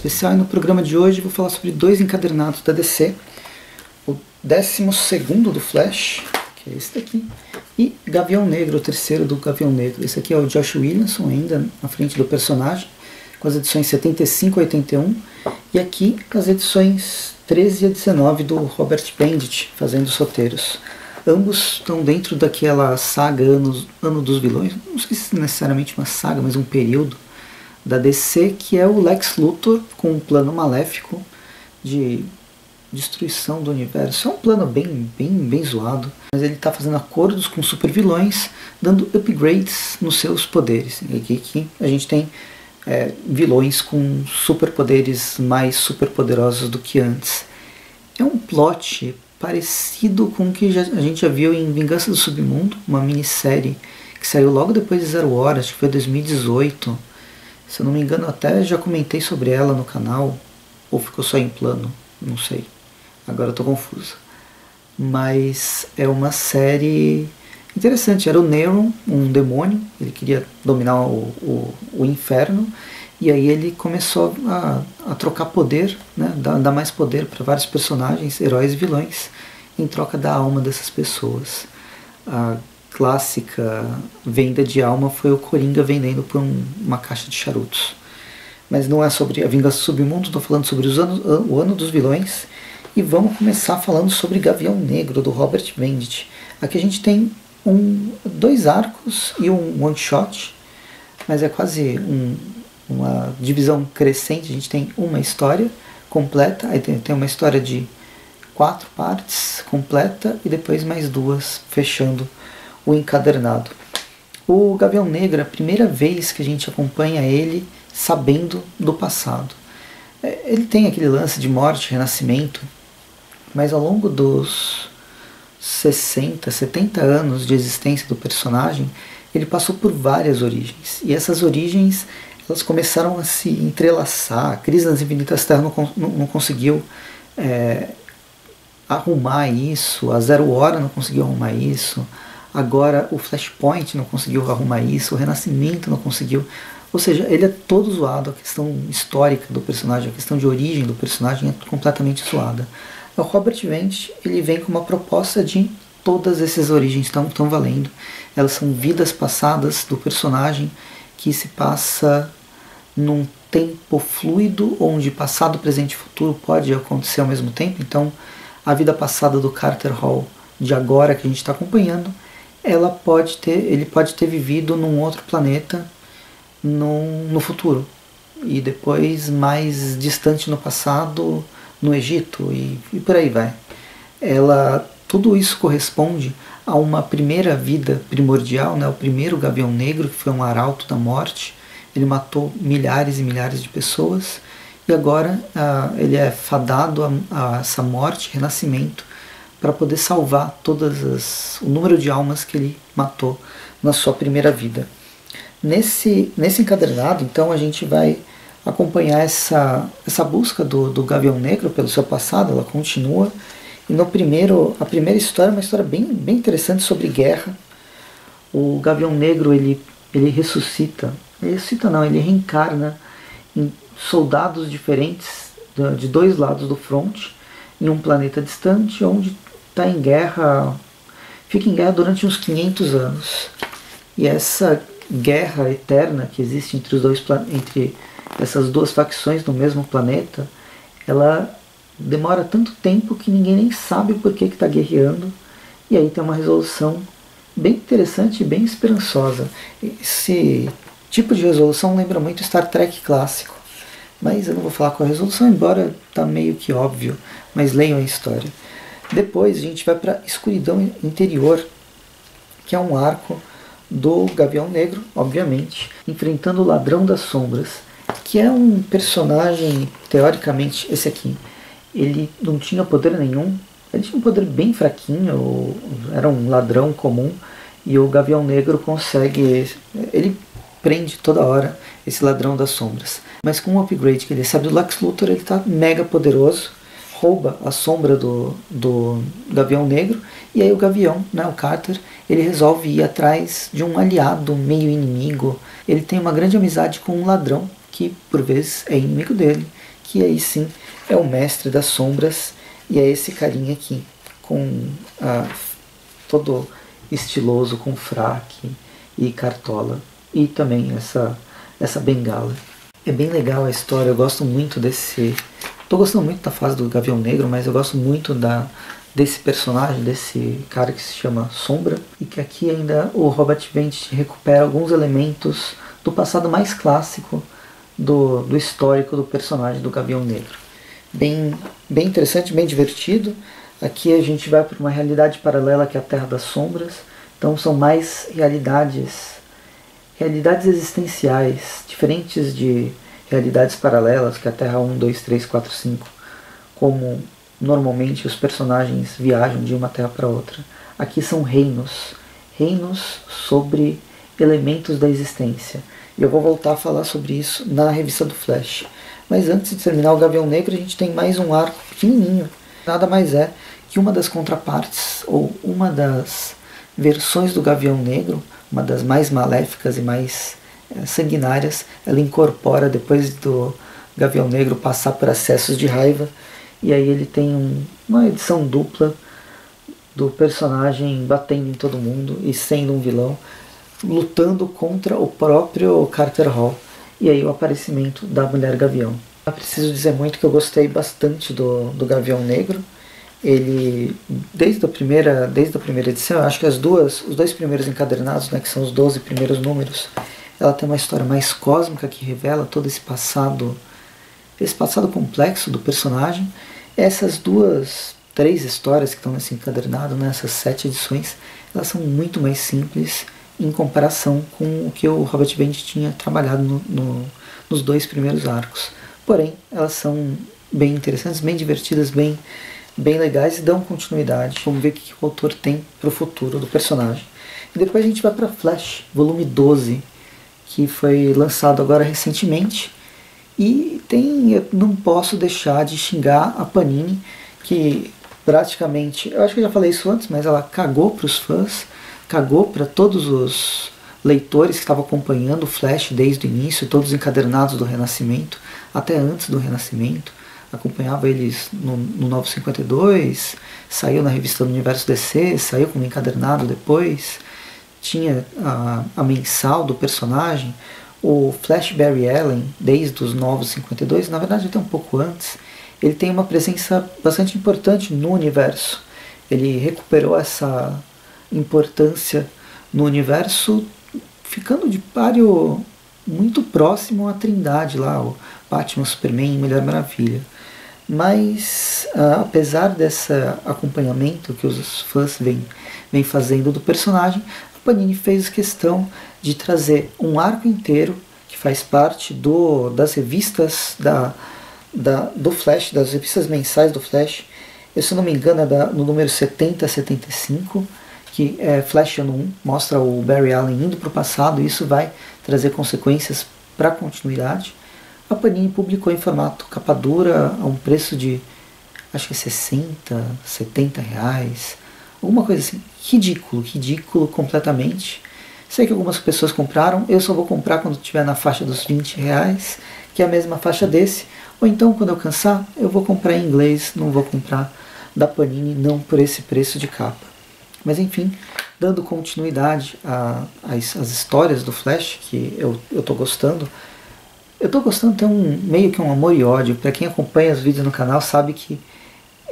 especial e no programa de hoje vou falar sobre dois encadernados da DC. O 12 do Flash, que é esse daqui, e Gavião Negro, o terceiro do Gavião Negro. Esse aqui é o Josh Williamson, ainda na frente do personagem, com as edições 75 e 81, e aqui as edições 13 e 19 do Robert Bandit, fazendo os roteiros. Ambos estão dentro daquela saga Anos, Ano dos Vilões, não sei se necessariamente uma saga, mas um período da DC, que é o Lex Luthor com um plano maléfico de destruição do universo. É um plano bem, bem, bem zoado, mas ele está fazendo acordos com supervilões, dando upgrades nos seus poderes. E aqui, a gente tem é, vilões com superpoderes mais superpoderosos do que antes. É um plot parecido com o que já, a gente já viu em Vingança do Submundo, uma minissérie que saiu logo depois de Zero Horas, acho que foi 2018 se eu não me engano, até já comentei sobre ela no canal, ou ficou só em plano, não sei. Agora eu tô confuso. Mas é uma série interessante. Era o Neron, um demônio, ele queria dominar o, o, o inferno, e aí ele começou a, a trocar poder, né, dar, dar mais poder para vários personagens, heróis e vilões, em troca da alma dessas pessoas. A clássica venda de alma foi o Coringa vendendo por um, uma caixa de charutos. Mas não é sobre a vingança do submundo, estou falando sobre os anos, o ano dos vilões. E vamos começar falando sobre Gavião Negro, do Robert Vendit. Aqui a gente tem um, dois arcos e um one shot, mas é quase um, uma divisão crescente. A gente tem uma história completa, aí tem, tem uma história de quatro partes completa e depois mais duas fechando o encadernado. O Gavião Negro a primeira vez que a gente acompanha ele sabendo do passado. É, ele tem aquele lance de morte, renascimento, mas ao longo dos 60, 70 anos de existência do personagem, ele passou por várias origens. E essas origens elas começaram a se entrelaçar. A crise das infinitas terras não, não, não conseguiu é, arrumar isso, a Zero Hora não conseguiu arrumar isso, Agora o Flashpoint não conseguiu arrumar isso, o Renascimento não conseguiu. Ou seja, ele é todo zoado, a questão histórica do personagem, a questão de origem do personagem é completamente zoada. O Robert Vent ele vem com uma proposta de todas essas origens estão, estão valendo. Elas são vidas passadas do personagem que se passa num tempo fluido, onde passado, presente e futuro pode acontecer ao mesmo tempo. Então, a vida passada do Carter Hall de agora que a gente está acompanhando ela pode ter, ele pode ter vivido num outro planeta no, no futuro e depois mais distante no passado no Egito e, e por aí vai. Ela tudo isso corresponde a uma primeira vida primordial, né? O primeiro Gavião Negro que foi um arauto da morte, ele matou milhares e milhares de pessoas e agora ah, ele é fadado a, a essa morte, renascimento para poder salvar todas as, o número de almas que ele matou na sua primeira vida. Nesse, nesse encadernado, então, a gente vai acompanhar essa, essa busca do, do Gavião Negro pelo seu passado, ela continua. E no primeiro, a primeira história é uma história bem, bem interessante sobre guerra. O Gavião Negro ele, ele ressuscita, ele ressuscita não, ele reencarna em soldados diferentes de dois lados do fronte, em um planeta distante, onde está em guerra, fica em guerra durante uns 500 anos. E essa guerra eterna que existe entre os dois entre essas duas facções no mesmo planeta, ela demora tanto tempo que ninguém nem sabe por que está guerreando. E aí tem uma resolução bem interessante e bem esperançosa. Esse tipo de resolução lembra muito Star Trek clássico. Mas eu não vou falar com a resolução, embora tá meio que óbvio. Mas leiam a história. Depois a gente vai para Escuridão Interior, que é um arco do Gavião Negro, obviamente, enfrentando o Ladrão das Sombras, que é um personagem, teoricamente, esse aqui, ele não tinha poder nenhum, ele tinha um poder bem fraquinho, era um ladrão comum, e o Gavião Negro consegue, ele prende toda hora esse ladrão das sombras. Mas com o upgrade que ele recebe do Lex Luthor, ele está mega poderoso, rouba a sombra do, do Gavião Negro e aí o Gavião, né, o Carter, ele resolve ir atrás de um aliado meio inimigo. Ele tem uma grande amizade com um ladrão que por vezes é inimigo dele que aí sim é o mestre das sombras e é esse carinha aqui, com ah, todo estiloso, com fraque e cartola, e também essa, essa bengala. É bem legal a história, eu gosto muito desse. Tô gostando muito da fase do Gavião Negro, mas eu gosto muito da, desse personagem, desse cara que se chama Sombra, e que aqui ainda o Robert Vent recupera alguns elementos do passado mais clássico do, do histórico do personagem do Gavião Negro. Bem, bem interessante, bem divertido. Aqui a gente vai para uma realidade paralela que é a Terra das Sombras. Então são mais realidades, realidades existenciais, diferentes de realidades paralelas, que a Terra 1, 2, 3, 4, 5, como normalmente os personagens viajam de uma terra para outra. Aqui são reinos, reinos sobre elementos da existência. E eu vou voltar a falar sobre isso na revista do Flash. Mas antes de terminar o Gavião Negro, a gente tem mais um arco pequenininho. Nada mais é que uma das contrapartes, ou uma das versões do Gavião Negro, uma das mais maléficas e mais sanguinárias, ela incorpora, depois do Gavião Negro passar por acessos de raiva, e aí ele tem um, uma edição dupla do personagem batendo em todo mundo e sendo um vilão, lutando contra o próprio Carter Hall. E aí o aparecimento da Mulher Gavião. Eu preciso dizer muito que eu gostei bastante do, do Gavião Negro. Ele, desde a primeira, desde a primeira edição, acho que as duas, os dois primeiros encadernados, né, que são os 12 primeiros números, ela tem uma história mais cósmica que revela todo esse passado esse passado complexo do personagem. Essas duas, três histórias que estão nesse encadernado, nessas sete edições, elas são muito mais simples em comparação com o que o Robert Bend tinha trabalhado no, no, nos dois primeiros arcos. Porém, elas são bem interessantes, bem divertidas, bem, bem legais e dão continuidade. Vamos ver o que o autor tem para o futuro do personagem. E depois a gente vai para Flash, volume 12, que foi lançado agora recentemente e tem, eu não posso deixar de xingar a Panini, que praticamente, eu acho que eu já falei isso antes, mas ela cagou para os fãs, cagou para todos os leitores que estavam acompanhando o Flash desde o início, todos encadernados do Renascimento, até antes do Renascimento. Acompanhava eles no, no Novo 52, saiu na revista do Universo DC, saiu como encadernado depois, tinha a, a mensal do personagem. O Flash Barry Allen, desde os Novos 52, na verdade até um pouco antes, ele tem uma presença bastante importante no universo. Ele recuperou essa importância no universo, ficando de páreo muito próximo à Trindade lá, o Batman, Superman e Mulher Maravilha. Mas, uh, apesar desse acompanhamento que os fãs vêm, vêm fazendo do personagem, Panini fez questão de trazer um arco inteiro que faz parte do, das revistas da, da, do Flash, das revistas mensais do Flash. Eu, se não me engano, é da, no número 70 75, que é Flash ano 1, mostra o Barry Allen indo para o passado, e isso vai trazer consequências para a continuidade. A Panini publicou em formato capa dura a um preço de acho que 60, 70 reais, alguma coisa assim. Ridículo, ridículo completamente. Sei que algumas pessoas compraram, eu só vou comprar quando estiver na faixa dos 20 reais, que é a mesma faixa desse. Ou então, quando eu cansar, eu vou comprar em inglês, não vou comprar da Panini, não por esse preço de capa. Mas enfim, dando continuidade às histórias do Flash, que eu, eu tô gostando. Eu tô gostando, tem um meio que um amor e ódio. Para quem acompanha os vídeos no canal sabe que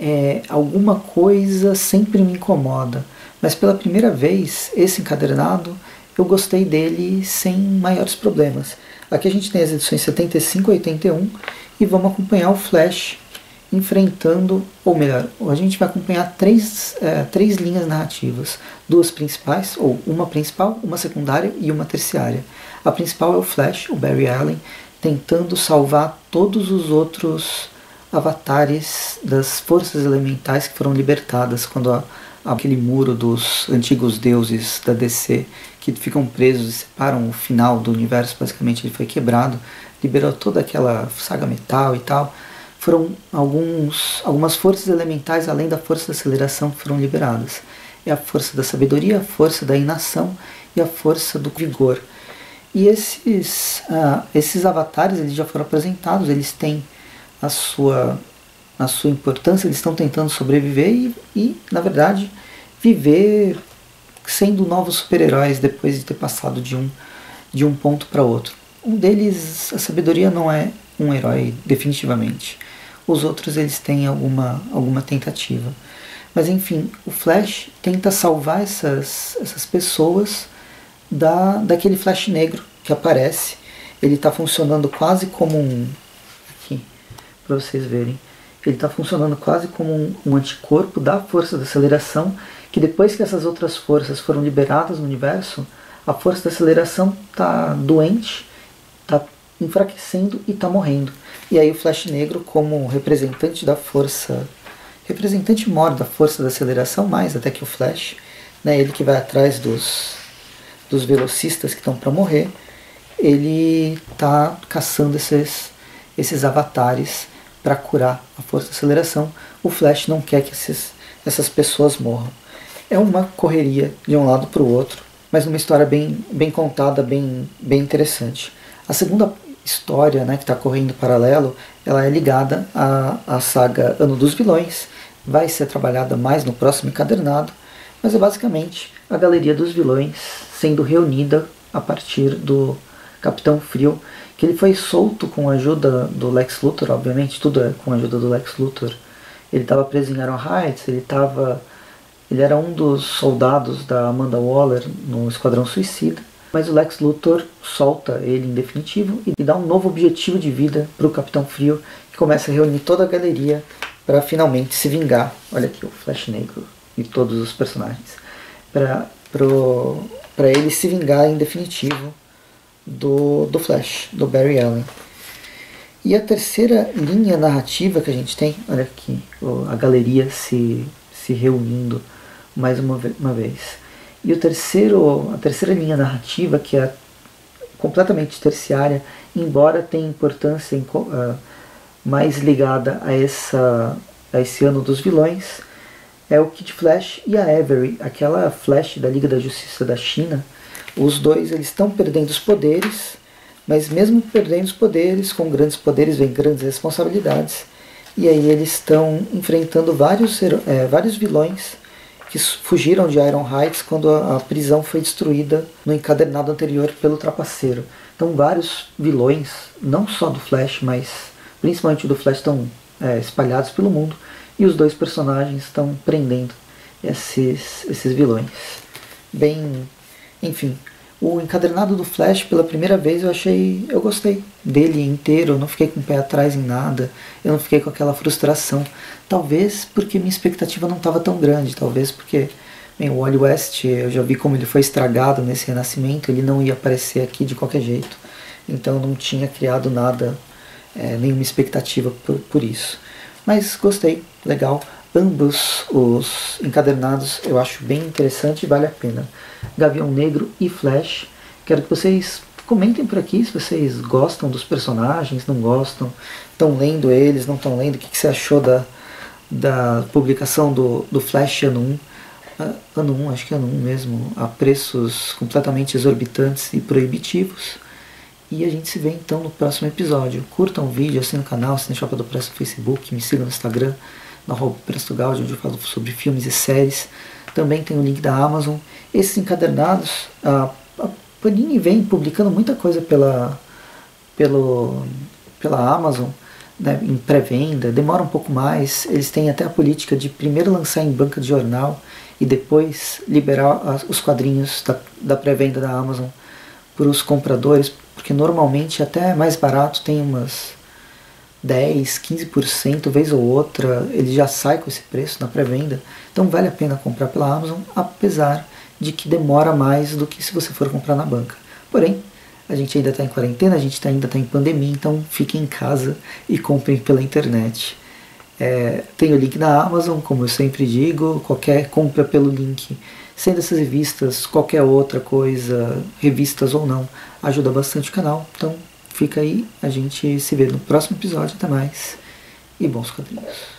é, alguma coisa sempre me incomoda. Mas pela primeira vez, esse encadernado eu gostei dele sem maiores problemas. Aqui a gente tem as edições 75 e 81 e vamos acompanhar o Flash enfrentando, ou melhor, a gente vai acompanhar três, é, três linhas narrativas, duas principais, ou uma principal, uma secundária e uma terciária. A principal é o Flash, o Barry Allen, tentando salvar todos os outros avatares das forças elementais que foram libertadas quando a, aquele muro dos antigos deuses da DC que ficam presos e separam o final do universo, basicamente ele foi quebrado, liberou toda aquela saga metal e tal. Foram alguns, algumas forças elementais além da força da aceleração foram liberadas. É a força da sabedoria, a força da inação e a força do vigor. E esses, uh, esses avatares eles já foram apresentados, eles têm a sua, a sua importância, eles estão tentando sobreviver e, e na verdade, viver sendo novos super-heróis depois de ter passado de um, de um ponto para outro. Um deles, a sabedoria não é um herói definitivamente. Os outros eles têm alguma, alguma tentativa. Mas enfim, o Flash tenta salvar essas, essas pessoas da, daquele Flash negro que aparece. Ele está funcionando quase como um. Para vocês verem. Ele está funcionando quase como um, um anticorpo da força da aceleração, que depois que essas outras forças foram liberadas no universo, a força da aceleração está doente, está enfraquecendo e está morrendo. E aí o Flash Negro, como representante da força, representante maior da força da aceleração, mais até que o Flash, né, ele que vai atrás dos, dos velocistas que estão para morrer, ele está caçando esses, esses avatares para curar a força da aceleração. O Flash não quer que esses, essas pessoas morram. É uma correria de um lado para o outro, mas uma história bem, bem contada, bem, bem interessante. A segunda história né, que está correndo paralelo, ela é ligada à, à saga Ano dos Vilões, vai ser trabalhada mais no próximo encadernado, mas é basicamente a galeria dos vilões sendo reunida a partir do Capitão Frio, que ele foi solto com a ajuda do Lex Luthor, obviamente tudo é com a ajuda do Lex Luthor. Ele estava preso em Iron Heights, ele estava ele era um dos soldados da Amanda Waller no Esquadrão Suicida, mas o Lex Luthor solta ele em definitivo e dá um novo objetivo de vida para o Capitão Frio, que começa a reunir toda a galeria para finalmente se vingar. Olha aqui o Flash Negro e todos os personagens. Para ele se vingar em definitivo do, do Flash, do Barry Allen. E a terceira linha narrativa que a gente tem, olha aqui, a galeria se, se reunindo mais uma, uma vez. E o terceiro, a terceira linha narrativa, que é completamente terciária, embora tenha importância em, uh, mais ligada a, essa, a esse ano dos vilões, é o Kid Flash e a Avery, aquela Flash da Liga da Justiça da China. Os dois eles estão perdendo os poderes, mas mesmo perdendo os poderes, com grandes poderes vem grandes responsabilidades. E aí eles estão enfrentando vários, é, vários vilões que fugiram de Iron Heights quando a, a prisão foi destruída no encadernado anterior pelo Trapaceiro. Então vários vilões, não só do Flash, mas principalmente do Flash, estão é, espalhados pelo mundo e os dois personagens estão prendendo esses, esses vilões. Bem, enfim, o encadernado do Flash, pela primeira vez, eu achei. Eu gostei dele inteiro, eu não fiquei com o pé atrás em nada, eu não fiquei com aquela frustração. Talvez porque minha expectativa não estava tão grande, talvez porque. Bem, o Wally West, eu já vi como ele foi estragado nesse renascimento, ele não ia aparecer aqui de qualquer jeito. Então eu não tinha criado nada, é, nenhuma expectativa por, por isso. Mas gostei, legal. Ambos os encadernados eu acho bem interessante e vale a pena. Gavião Negro e Flash. Quero que vocês comentem por aqui se vocês gostam dos personagens, não gostam, estão lendo eles, não estão lendo, o que, que, você achou da, da publicação do, do Flash ano 1. Uh, ano 1, acho que é ano 1 mesmo, a preços completamente exorbitantes e proibitivos. E a gente se vê então no próximo episódio. Curtam o vídeo, assinem o canal, assinem o Shopping do Preço no Facebook, me sigam no Instagram na Presto Gaudi, onde eu falo sobre filmes e séries. Também tem o link da Amazon. Esses encadernados, a, a Panini vem publicando muita coisa pela, pelo, pela Amazon, né, em pré-venda, demora um pouco mais. Eles têm até a política de primeiro lançar em banca de jornal e depois liberar as, os quadrinhos da, da pré-venda da Amazon para os compradores, porque normalmente até mais barato tem umas 10, 15% vez ou outra, ele já sai com esse preço na pré-venda. Então vale a pena comprar pela Amazon, apesar de que demora mais do que se você for comprar na banca. Porém, a gente ainda está em quarentena, a gente tá, ainda está em pandemia, então fiquem em casa e comprem pela internet. É, tem o link na Amazon, como eu sempre digo, qualquer compra pelo link, sendo essas revistas, qualquer outra coisa, revistas ou não, ajuda bastante o canal. Então fica aí, a gente se vê no próximo episódio. Até mais e bons quadrinhos.